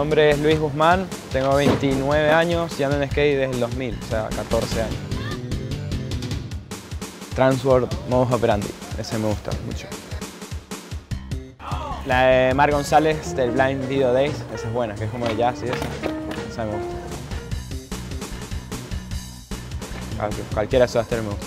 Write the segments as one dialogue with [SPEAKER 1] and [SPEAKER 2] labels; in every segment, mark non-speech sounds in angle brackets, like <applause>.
[SPEAKER 1] nombre es Luis Guzmán, tengo 29 años y ando en skate desde el 2000, o sea, 14 años. Transworld Modus Operandi, ese me gusta mucho. La de Mar González del Blind Video Days, esa es buena, que es como de jazz y eso. Esa me gusta. Cual- Cualquiera de me gusta.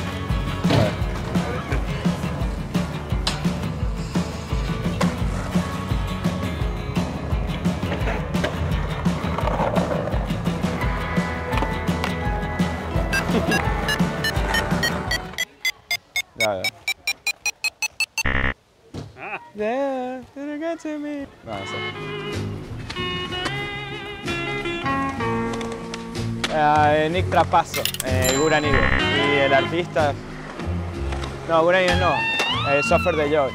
[SPEAKER 1] Ya, ya. There, did it get to me? No, sé. Eh, Nick Trapasso, eh, Guranigo. Y el artista. No, Guranigo no. Eh, Software de Joy.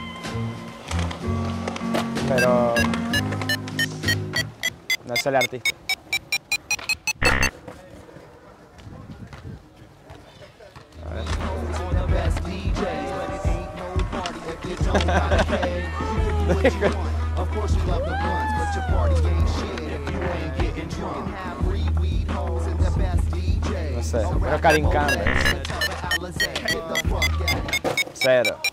[SPEAKER 1] Pero. No sé el artista.
[SPEAKER 2] Não sei, eu quero encanto.
[SPEAKER 1] Sério.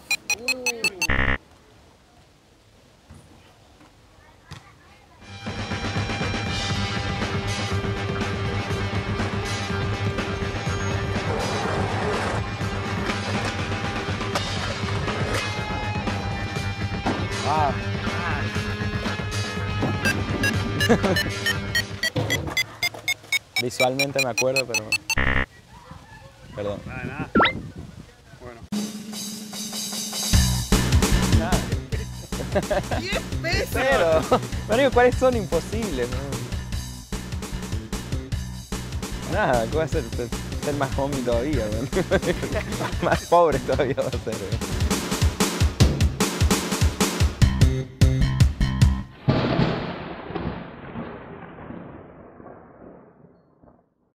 [SPEAKER 1] Ah. <laughs> Visualmente me acuerdo, pero... Perdón.
[SPEAKER 3] Nada, nada. Bueno.
[SPEAKER 1] Cero. Marico, ¿cuáles son imposibles? no? Nada, ¿qué va a ser? Ser, más homie todavía, man. <laughs> más pobre todavía va a ser. man.